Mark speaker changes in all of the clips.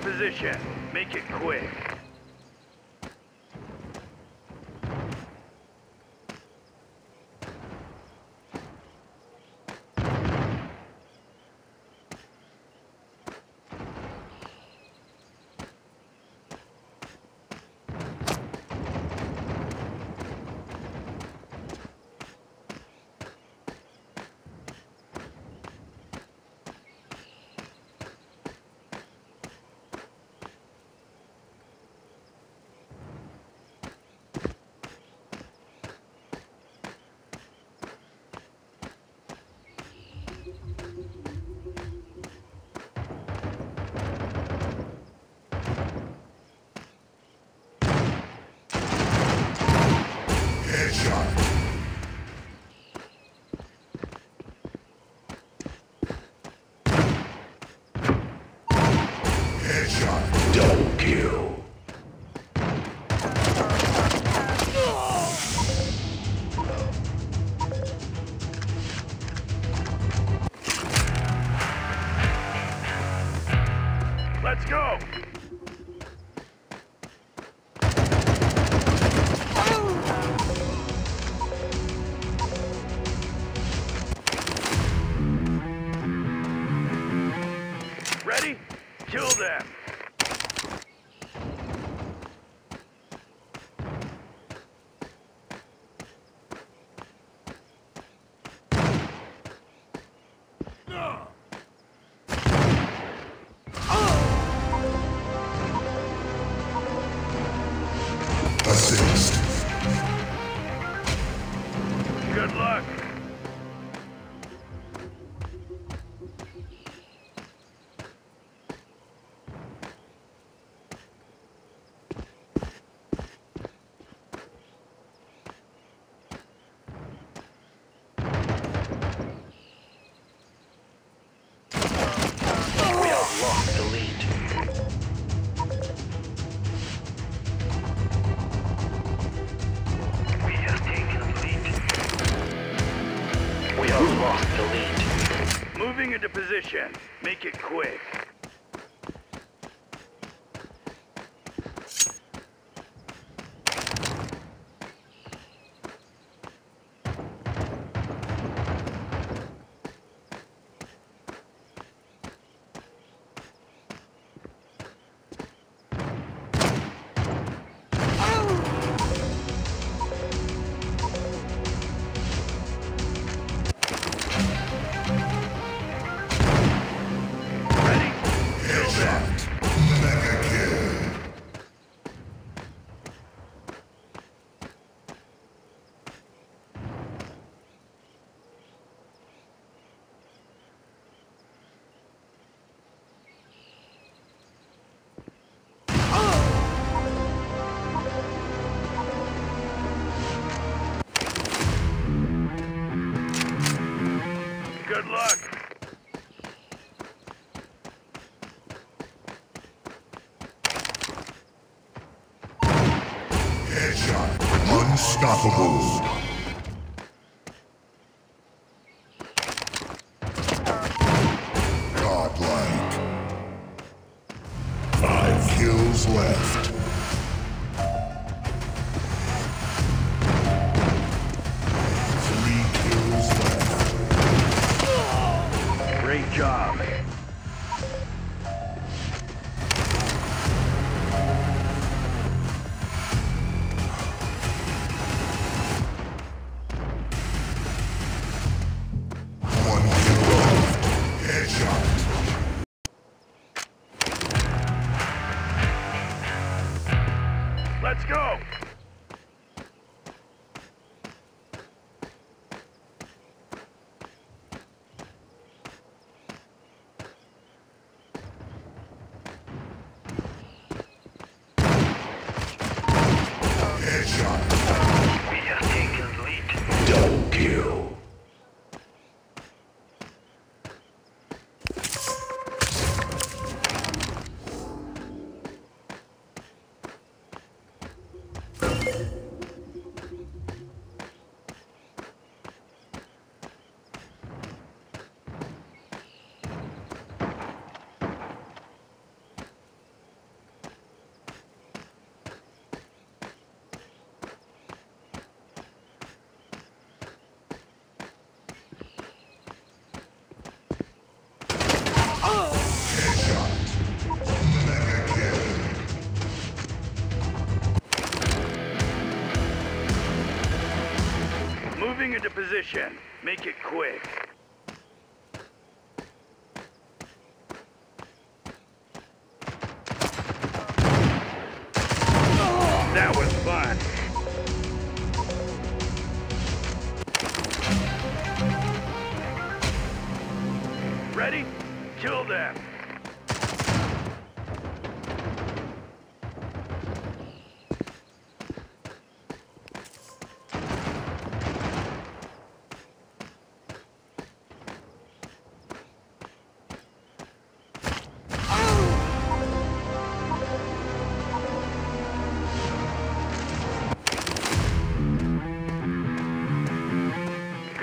Speaker 1: position. Make it quick. Let's go! Moving into position. Make it quick. Good luck!
Speaker 2: Unstoppable. Godlike. Five kills left.
Speaker 1: Job.
Speaker 2: One kill Headshot.
Speaker 1: into position. Make it quick. That was fun. Ready? Kill them.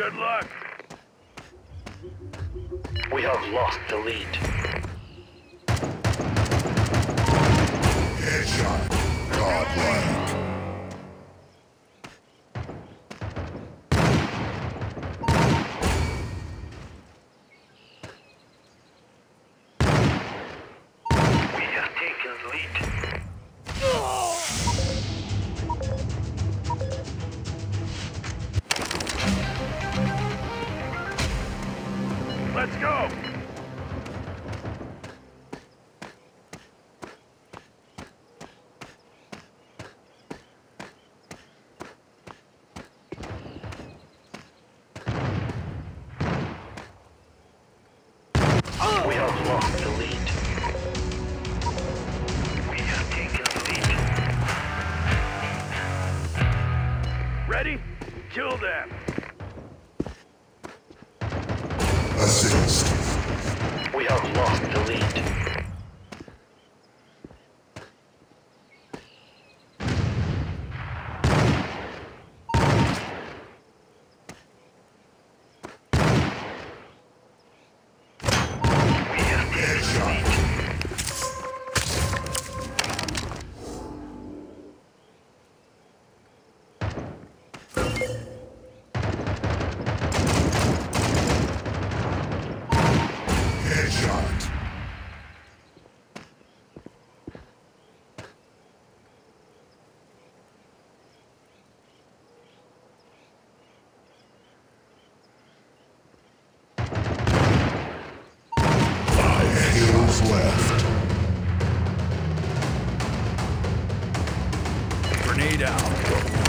Speaker 1: Good luck.
Speaker 3: We have lost the lead.
Speaker 2: Headshot. Godlike.
Speaker 3: Lead.
Speaker 1: Ready? Kill them.
Speaker 3: We have lost the lead.
Speaker 2: Five left.
Speaker 1: Grenade out.